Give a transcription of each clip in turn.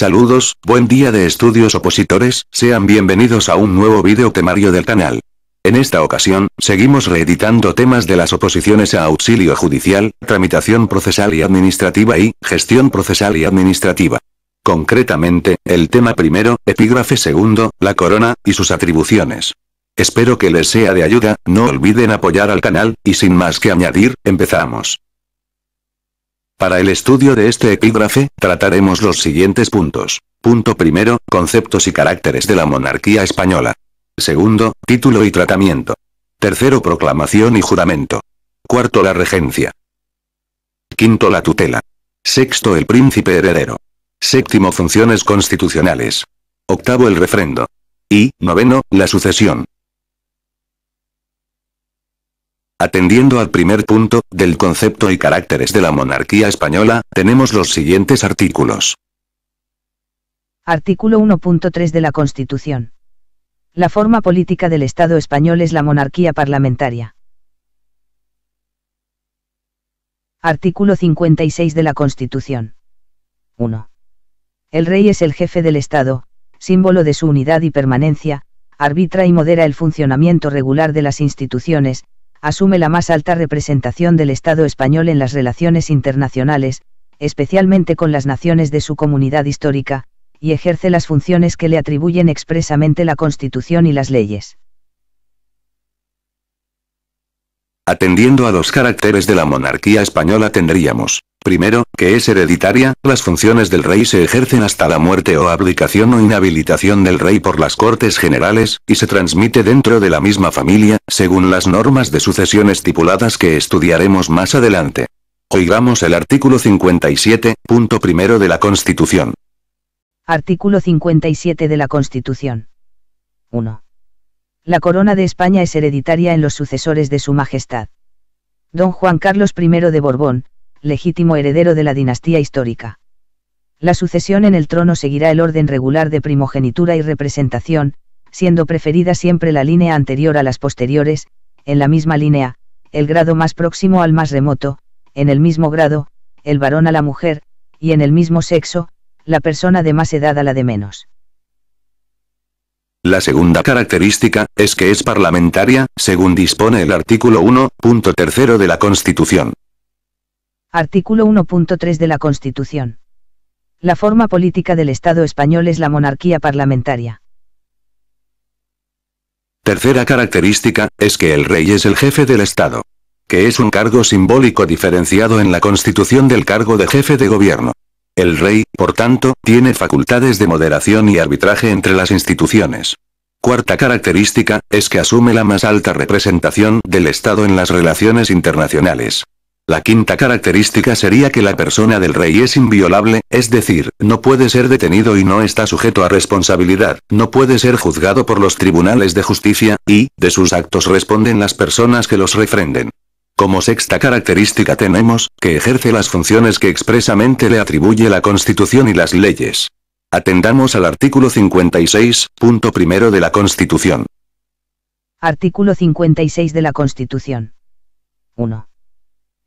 Saludos, buen día de estudios opositores, sean bienvenidos a un nuevo video temario del canal. En esta ocasión, seguimos reeditando temas de las oposiciones a auxilio judicial, tramitación procesal y administrativa y, gestión procesal y administrativa. Concretamente, el tema primero, epígrafe segundo, la corona, y sus atribuciones. Espero que les sea de ayuda, no olviden apoyar al canal, y sin más que añadir, empezamos. Para el estudio de este epígrafe, trataremos los siguientes puntos. Punto primero, conceptos y caracteres de la monarquía española. Segundo, título y tratamiento. Tercero, proclamación y juramento. Cuarto, la regencia. Quinto, la tutela. Sexto, el príncipe heredero. Séptimo, funciones constitucionales. Octavo, el refrendo. Y, noveno, la sucesión. Atendiendo al primer punto, del concepto y caracteres de la monarquía española, tenemos los siguientes artículos. Artículo 1.3 de la Constitución. La forma política del Estado español es la monarquía parlamentaria. Artículo 56 de la Constitución. 1. El rey es el jefe del Estado, símbolo de su unidad y permanencia, arbitra y modera el funcionamiento regular de las instituciones, asume la más alta representación del Estado español en las relaciones internacionales, especialmente con las naciones de su comunidad histórica, y ejerce las funciones que le atribuyen expresamente la Constitución y las leyes. Atendiendo a los caracteres de la monarquía española tendríamos, primero, que es hereditaria, las funciones del rey se ejercen hasta la muerte o abdicación o inhabilitación del rey por las Cortes Generales, y se transmite dentro de la misma familia, según las normas de sucesión estipuladas que estudiaremos más adelante. Oigamos el artículo 57, punto primero de la Constitución. Artículo 57 de la Constitución. 1. La corona de España es hereditaria en los sucesores de su Majestad. Don Juan Carlos I de Borbón, legítimo heredero de la dinastía histórica. La sucesión en el trono seguirá el orden regular de primogenitura y representación, siendo preferida siempre la línea anterior a las posteriores, en la misma línea, el grado más próximo al más remoto, en el mismo grado, el varón a la mujer, y en el mismo sexo, la persona de más edad a la de menos. La segunda característica, es que es parlamentaria, según dispone el artículo 1.3 de la Constitución. Artículo 1.3 de la Constitución. La forma política del Estado español es la monarquía parlamentaria. Tercera característica, es que el rey es el jefe del Estado. Que es un cargo simbólico diferenciado en la Constitución del cargo de jefe de gobierno. El rey, por tanto, tiene facultades de moderación y arbitraje entre las instituciones. Cuarta característica, es que asume la más alta representación del Estado en las relaciones internacionales. La quinta característica sería que la persona del rey es inviolable, es decir, no puede ser detenido y no está sujeto a responsabilidad, no puede ser juzgado por los tribunales de justicia, y, de sus actos responden las personas que los refrenden. Como sexta característica tenemos, que ejerce las funciones que expresamente le atribuye la Constitución y las leyes. Atendamos al artículo 56, punto primero de la Constitución. Artículo 56 de la Constitución. 1.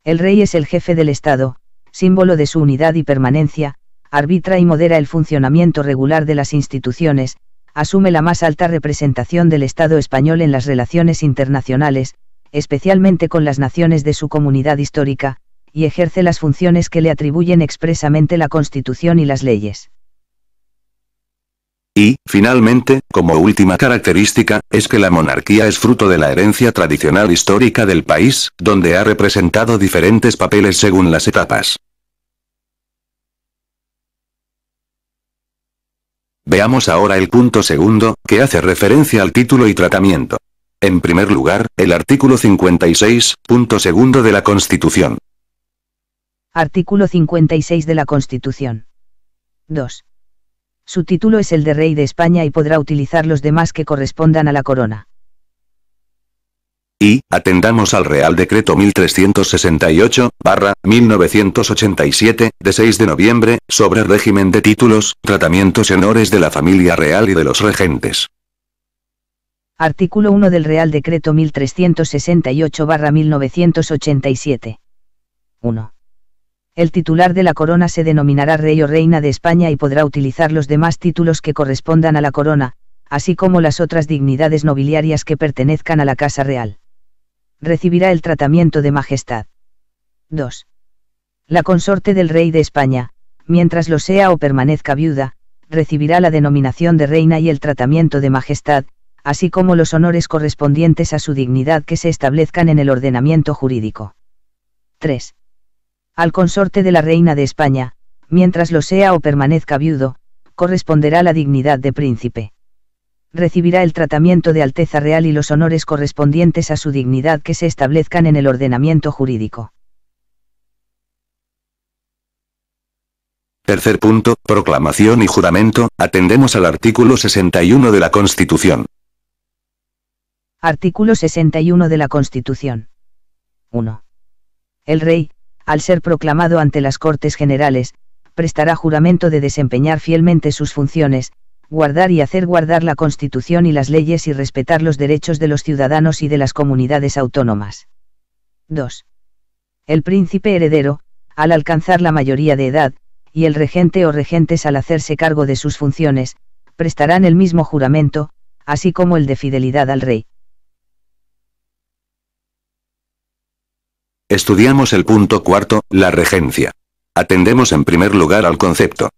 El rey es el jefe del Estado, símbolo de su unidad y permanencia, arbitra y modera el funcionamiento regular de las instituciones, asume la más alta representación del Estado español en las relaciones internacionales, especialmente con las naciones de su comunidad histórica, y ejerce las funciones que le atribuyen expresamente la Constitución y las leyes. Y, finalmente, como última característica, es que la monarquía es fruto de la herencia tradicional histórica del país, donde ha representado diferentes papeles según las etapas. Veamos ahora el punto segundo, que hace referencia al título y tratamiento. En primer lugar, el artículo 56, punto segundo de la Constitución. Artículo 56 de la Constitución. 2. Su título es el de Rey de España y podrá utilizar los demás que correspondan a la corona. Y, atendamos al Real Decreto 1368, barra, 1987, de 6 de noviembre, sobre régimen de títulos, tratamientos y honores de la familia real y de los regentes. Artículo 1 del Real Decreto 1368-1987. 1. El titular de la corona se denominará rey o reina de España y podrá utilizar los demás títulos que correspondan a la corona, así como las otras dignidades nobiliarias que pertenezcan a la Casa Real. Recibirá el tratamiento de majestad. 2. La consorte del rey de España, mientras lo sea o permanezca viuda, recibirá la denominación de reina y el tratamiento de majestad, así como los honores correspondientes a su dignidad que se establezcan en el ordenamiento jurídico. 3. Al consorte de la reina de España, mientras lo sea o permanezca viudo, corresponderá la dignidad de príncipe. Recibirá el tratamiento de Alteza Real y los honores correspondientes a su dignidad que se establezcan en el ordenamiento jurídico. Tercer punto, proclamación y juramento, atendemos al artículo 61 de la Constitución. Artículo 61 de la Constitución. 1. El rey, al ser proclamado ante las Cortes Generales, prestará juramento de desempeñar fielmente sus funciones, guardar y hacer guardar la Constitución y las leyes y respetar los derechos de los ciudadanos y de las comunidades autónomas. 2. El príncipe heredero, al alcanzar la mayoría de edad, y el regente o regentes al hacerse cargo de sus funciones, prestarán el mismo juramento, así como el de fidelidad al rey. Estudiamos el punto cuarto, la regencia. Atendemos en primer lugar al concepto.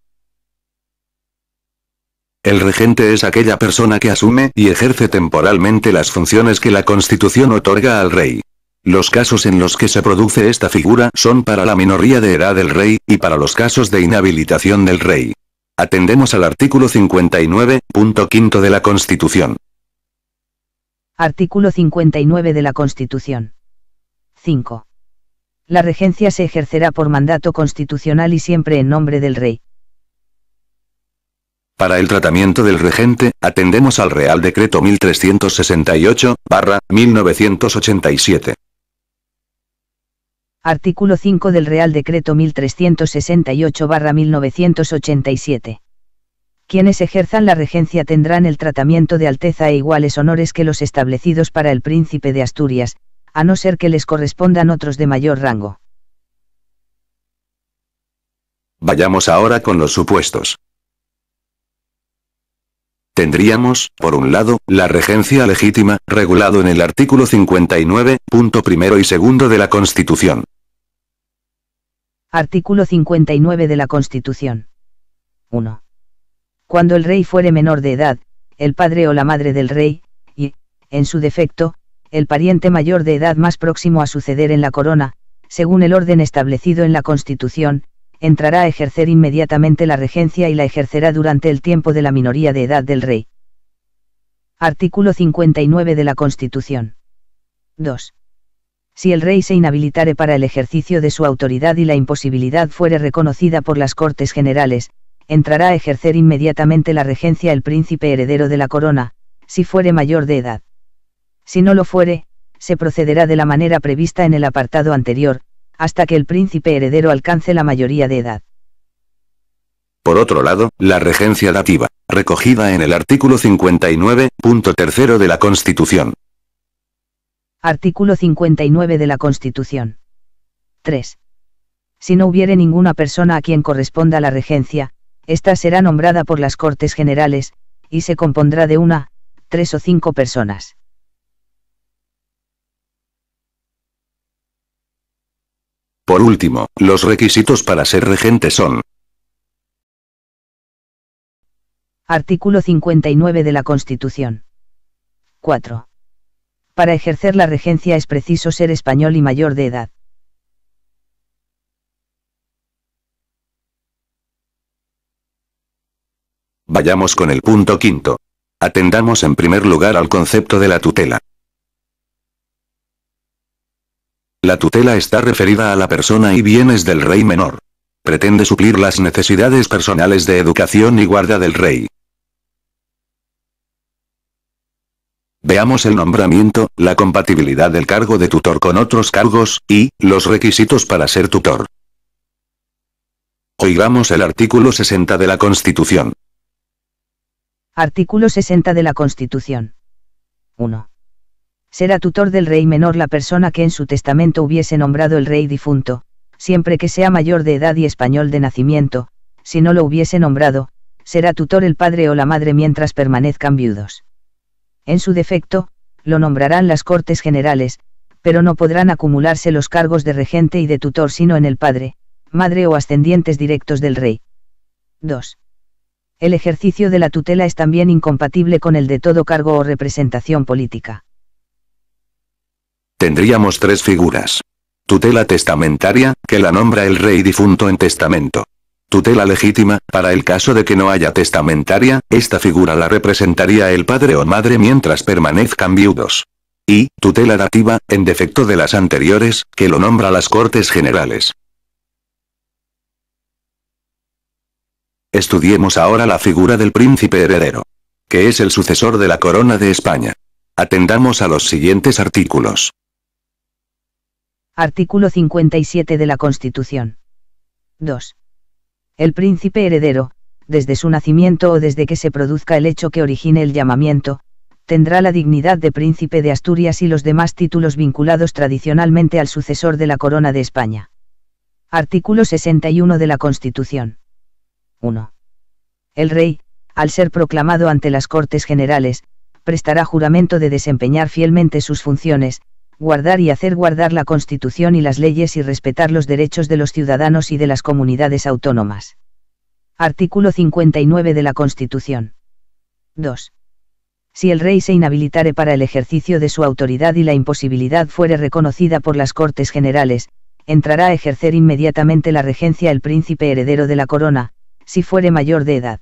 El regente es aquella persona que asume y ejerce temporalmente las funciones que la Constitución otorga al rey. Los casos en los que se produce esta figura son para la minoría de edad del rey, y para los casos de inhabilitación del rey. Atendemos al artículo 59.5 de la Constitución. Artículo 59 de la Constitución. 5. La regencia se ejercerá por mandato constitucional y siempre en nombre del rey. Para el tratamiento del regente, atendemos al Real Decreto 1368, 1987. Artículo 5 del Real Decreto 1368-1987. Quienes ejerzan la regencia tendrán el tratamiento de alteza e iguales honores que los establecidos para el príncipe de Asturias, a no ser que les correspondan otros de mayor rango. Vayamos ahora con los supuestos. Tendríamos, por un lado, la regencia legítima, regulado en el artículo 59, punto primero y segundo de la Constitución. Artículo 59 de la Constitución. 1. Cuando el rey fuere menor de edad, el padre o la madre del rey, y, en su defecto, el pariente mayor de edad más próximo a suceder en la corona, según el orden establecido en la Constitución, entrará a ejercer inmediatamente la regencia y la ejercerá durante el tiempo de la minoría de edad del rey. Artículo 59 de la Constitución. 2 si el rey se inhabilitare para el ejercicio de su autoridad y la imposibilidad fuere reconocida por las Cortes Generales, entrará a ejercer inmediatamente la regencia el príncipe heredero de la corona, si fuere mayor de edad. Si no lo fuere, se procederá de la manera prevista en el apartado anterior, hasta que el príncipe heredero alcance la mayoría de edad. Por otro lado, la regencia dativa, recogida en el artículo 59.3 de la Constitución, Artículo 59 de la Constitución. 3. Si no hubiere ninguna persona a quien corresponda la regencia, ésta será nombrada por las Cortes Generales, y se compondrá de una, tres o cinco personas. Por último, los requisitos para ser regente son. Artículo 59 de la Constitución. 4 para ejercer la regencia es preciso ser español y mayor de edad. Vayamos con el punto quinto. Atendamos en primer lugar al concepto de la tutela. La tutela está referida a la persona y bienes del rey menor. Pretende suplir las necesidades personales de educación y guarda del rey. Veamos el nombramiento, la compatibilidad del cargo de tutor con otros cargos, y, los requisitos para ser tutor. Oigamos el artículo 60 de la Constitución. Artículo 60 de la Constitución. 1. Será tutor del rey menor la persona que en su testamento hubiese nombrado el rey difunto, siempre que sea mayor de edad y español de nacimiento, si no lo hubiese nombrado, será tutor el padre o la madre mientras permanezcan viudos. En su defecto, lo nombrarán las Cortes Generales, pero no podrán acumularse los cargos de regente y de tutor sino en el padre, madre o ascendientes directos del rey. 2. El ejercicio de la tutela es también incompatible con el de todo cargo o representación política. Tendríamos tres figuras. Tutela testamentaria, que la nombra el rey difunto en testamento. Tutela legítima, para el caso de que no haya testamentaria, esta figura la representaría el padre o madre mientras permanezcan viudos y, tutela dativa, en defecto de las anteriores, que lo nombra las Cortes Generales. Estudiemos ahora la figura del príncipe heredero. Que es el sucesor de la corona de España. Atendamos a los siguientes artículos. Artículo 57 de la Constitución. 2. El príncipe heredero, desde su nacimiento o desde que se produzca el hecho que origine el llamamiento, tendrá la dignidad de príncipe de Asturias y los demás títulos vinculados tradicionalmente al sucesor de la corona de España. Artículo 61 de la Constitución. 1. El rey, al ser proclamado ante las Cortes Generales, prestará juramento de desempeñar fielmente sus funciones, guardar y hacer guardar la Constitución y las leyes y respetar los derechos de los ciudadanos y de las comunidades autónomas. Artículo 59 de la Constitución. 2 si el rey se inhabilitare para el ejercicio de su autoridad y la imposibilidad fuere reconocida por las Cortes Generales, entrará a ejercer inmediatamente la regencia el príncipe heredero de la corona, si fuere mayor de edad.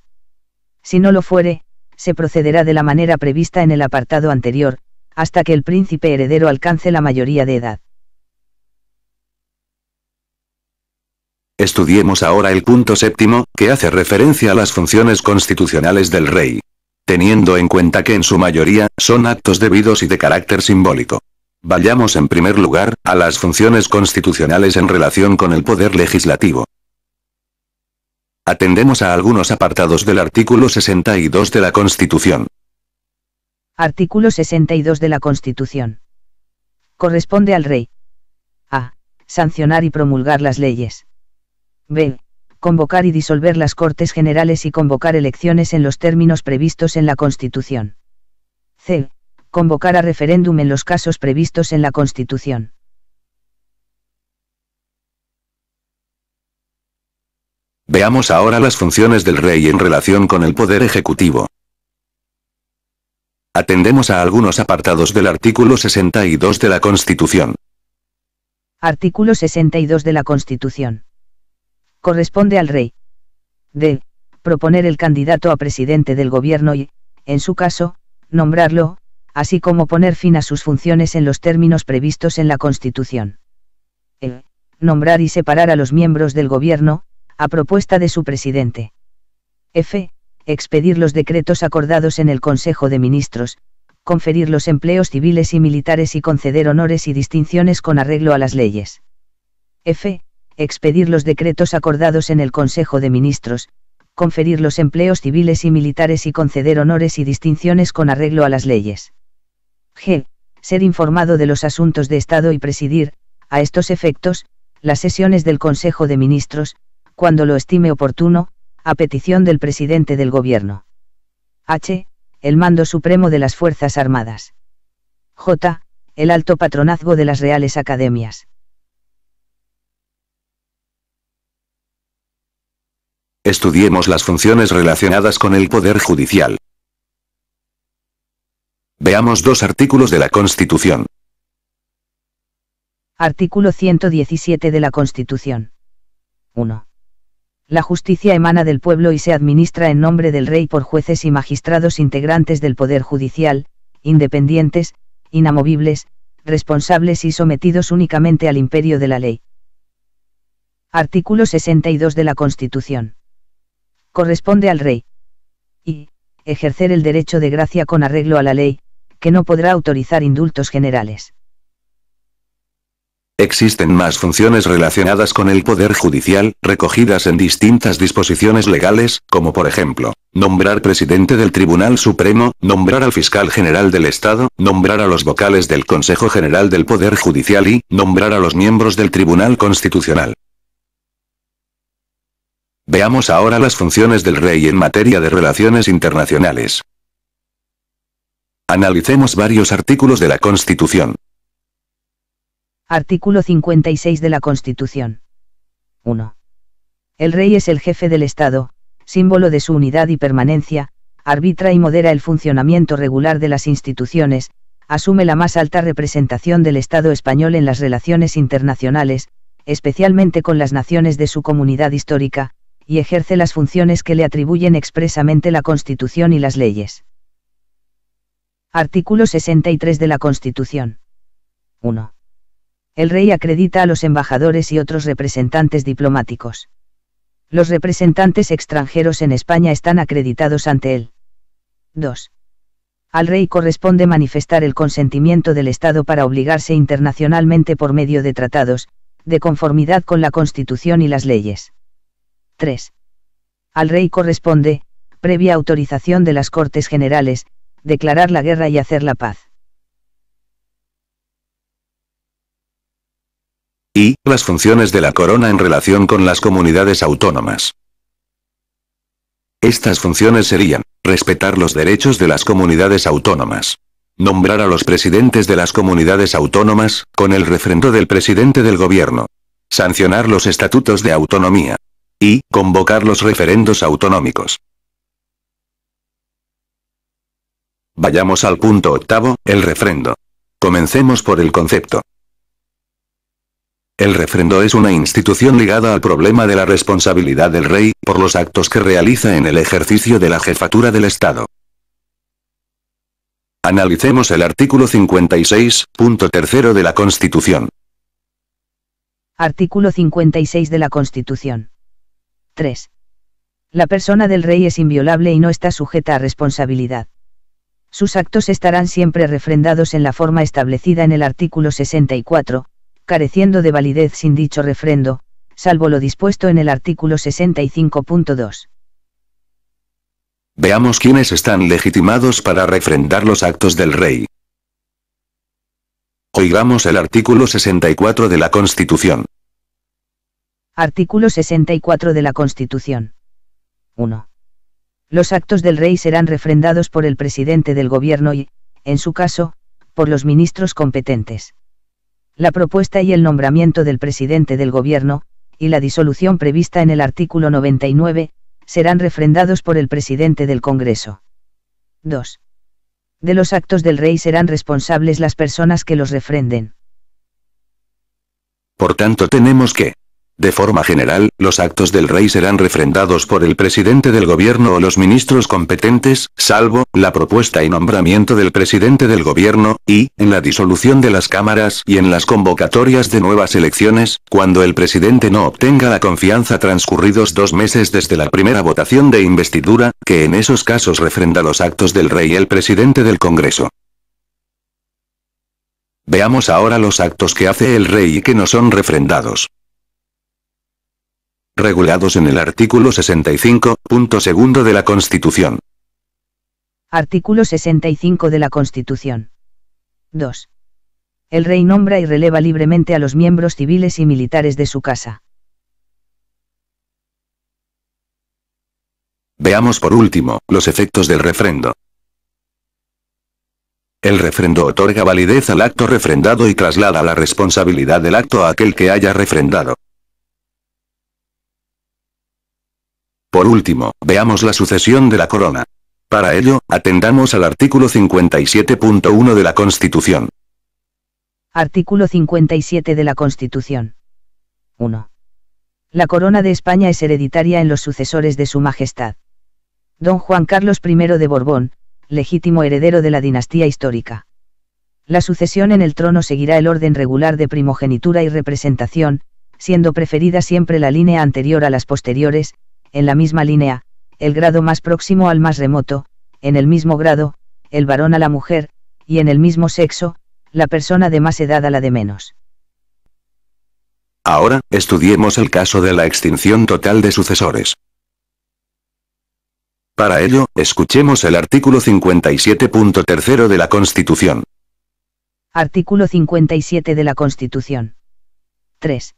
Si no lo fuere, se procederá de la manera prevista en el apartado anterior, hasta que el príncipe heredero alcance la mayoría de edad. Estudiemos ahora el punto séptimo, que hace referencia a las funciones constitucionales del rey teniendo en cuenta que en su mayoría, son actos debidos y de carácter simbólico. Vayamos en primer lugar, a las funciones constitucionales en relación con el poder legislativo. Atendemos a algunos apartados del artículo 62 de la Constitución. Artículo 62 de la Constitución. Corresponde al rey. A. Sancionar y promulgar las leyes. B convocar y disolver las Cortes Generales y convocar elecciones en los términos previstos en la Constitución. C. Convocar a referéndum en los casos previstos en la Constitución. Veamos ahora las funciones del rey en relación con el poder ejecutivo. Atendemos a algunos apartados del artículo 62 de la Constitución. Artículo 62 de la Constitución corresponde al rey. D. Proponer el candidato a presidente del gobierno y, en su caso, nombrarlo, así como poner fin a sus funciones en los términos previstos en la Constitución. E. Nombrar y separar a los miembros del gobierno, a propuesta de su presidente. F. Expedir los decretos acordados en el Consejo de Ministros, conferir los empleos civiles y militares y conceder honores y distinciones con arreglo a las leyes. F expedir los decretos acordados en el Consejo de Ministros, conferir los empleos civiles y militares y conceder honores y distinciones con arreglo a las leyes. G. Ser informado de los asuntos de Estado y presidir, a estos efectos, las sesiones del Consejo de Ministros, cuando lo estime oportuno, a petición del presidente del Gobierno. H. El mando supremo de las Fuerzas Armadas. J. El alto patronazgo de las Reales Academias. Estudiemos las funciones relacionadas con el Poder Judicial. Veamos dos artículos de la Constitución. Artículo 117 de la Constitución. 1. La justicia emana del pueblo y se administra en nombre del rey por jueces y magistrados integrantes del Poder Judicial, independientes, inamovibles, responsables y sometidos únicamente al imperio de la ley. Artículo 62 de la Constitución corresponde al rey. Y, ejercer el derecho de gracia con arreglo a la ley, que no podrá autorizar indultos generales. Existen más funciones relacionadas con el Poder Judicial, recogidas en distintas disposiciones legales, como por ejemplo, nombrar presidente del Tribunal Supremo, nombrar al fiscal general del Estado, nombrar a los vocales del Consejo General del Poder Judicial y, nombrar a los miembros del Tribunal Constitucional. Veamos ahora las funciones del rey en materia de relaciones internacionales. Analicemos varios artículos de la Constitución. Artículo 56 de la Constitución. 1. El rey es el jefe del Estado, símbolo de su unidad y permanencia, arbitra y modera el funcionamiento regular de las instituciones, asume la más alta representación del Estado español en las relaciones internacionales, especialmente con las naciones de su comunidad histórica, y ejerce las funciones que le atribuyen expresamente la Constitución y las leyes. Artículo 63 de la Constitución. 1. El rey acredita a los embajadores y otros representantes diplomáticos. Los representantes extranjeros en España están acreditados ante él. 2. Al rey corresponde manifestar el consentimiento del Estado para obligarse internacionalmente por medio de tratados, de conformidad con la Constitución y las leyes. 3. Al rey corresponde, previa autorización de las Cortes Generales, declarar la guerra y hacer la paz. Y, las funciones de la corona en relación con las comunidades autónomas. Estas funciones serían, respetar los derechos de las comunidades autónomas. Nombrar a los presidentes de las comunidades autónomas, con el refrendo del presidente del gobierno. Sancionar los estatutos de autonomía. Y, convocar los referendos autonómicos. Vayamos al punto octavo, el refrendo. Comencemos por el concepto. El refrendo es una institución ligada al problema de la responsabilidad del rey, por los actos que realiza en el ejercicio de la jefatura del Estado. Analicemos el artículo 56, punto de la Constitución. Artículo 56 de la Constitución. 3. La persona del rey es inviolable y no está sujeta a responsabilidad. Sus actos estarán siempre refrendados en la forma establecida en el artículo 64, careciendo de validez sin dicho refrendo, salvo lo dispuesto en el artículo 65.2. Veamos quiénes están legitimados para refrendar los actos del rey. Oigamos el artículo 64 de la Constitución. Artículo 64 de la Constitución. 1. Los actos del rey serán refrendados por el presidente del gobierno y, en su caso, por los ministros competentes. La propuesta y el nombramiento del presidente del gobierno, y la disolución prevista en el artículo 99, serán refrendados por el presidente del Congreso. 2. De los actos del rey serán responsables las personas que los refrenden. Por tanto tenemos que de forma general, los actos del rey serán refrendados por el presidente del gobierno o los ministros competentes, salvo, la propuesta y nombramiento del presidente del gobierno, y, en la disolución de las cámaras y en las convocatorias de nuevas elecciones, cuando el presidente no obtenga la confianza transcurridos dos meses desde la primera votación de investidura, que en esos casos refrenda los actos del rey el presidente del Congreso. Veamos ahora los actos que hace el rey y que no son refrendados regulados en el artículo 65, punto segundo de la Constitución. Artículo 65 de la Constitución. 2. El rey nombra y releva libremente a los miembros civiles y militares de su casa. Veamos por último, los efectos del refrendo. El refrendo otorga validez al acto refrendado y traslada la responsabilidad del acto a aquel que haya refrendado. Por último, veamos la sucesión de la corona. Para ello, atendamos al artículo 57.1 de la Constitución. Artículo 57 de la Constitución. 1. La corona de España es hereditaria en los sucesores de su Majestad. Don Juan Carlos I de Borbón, legítimo heredero de la dinastía histórica. La sucesión en el trono seguirá el orden regular de primogenitura y representación, siendo preferida siempre la línea anterior a las posteriores, en la misma línea, el grado más próximo al más remoto, en el mismo grado, el varón a la mujer, y en el mismo sexo, la persona de más edad a la de menos. Ahora, estudiemos el caso de la extinción total de sucesores. Para ello, escuchemos el artículo 57.3 de la Constitución. Artículo 57 de la Constitución. 3.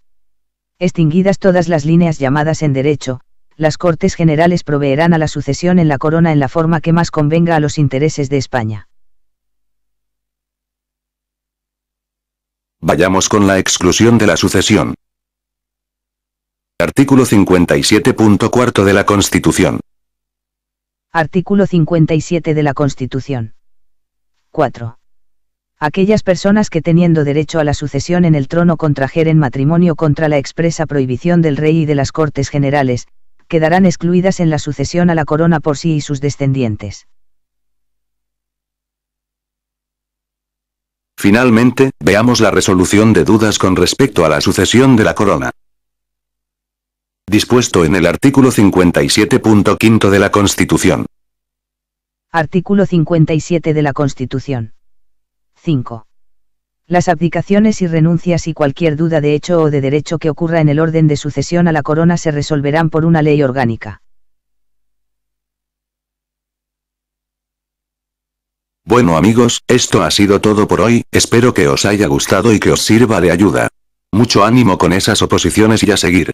Extinguidas todas las líneas llamadas en derecho, las Cortes Generales proveerán a la sucesión en la corona en la forma que más convenga a los intereses de España. Vayamos con la exclusión de la sucesión. Artículo 57.4 de la Constitución. Artículo 57 de la Constitución. 4. Aquellas personas que teniendo derecho a la sucesión en el trono contrajeren matrimonio contra la expresa prohibición del rey y de las Cortes Generales, quedarán excluidas en la sucesión a la corona por sí y sus descendientes. Finalmente, veamos la resolución de dudas con respecto a la sucesión de la corona. Dispuesto en el artículo 57.5 de la Constitución. Artículo 57 de la Constitución. 5. Las abdicaciones y renuncias y cualquier duda de hecho o de derecho que ocurra en el orden de sucesión a la corona se resolverán por una ley orgánica. Bueno amigos, esto ha sido todo por hoy, espero que os haya gustado y que os sirva de ayuda. Mucho ánimo con esas oposiciones y a seguir.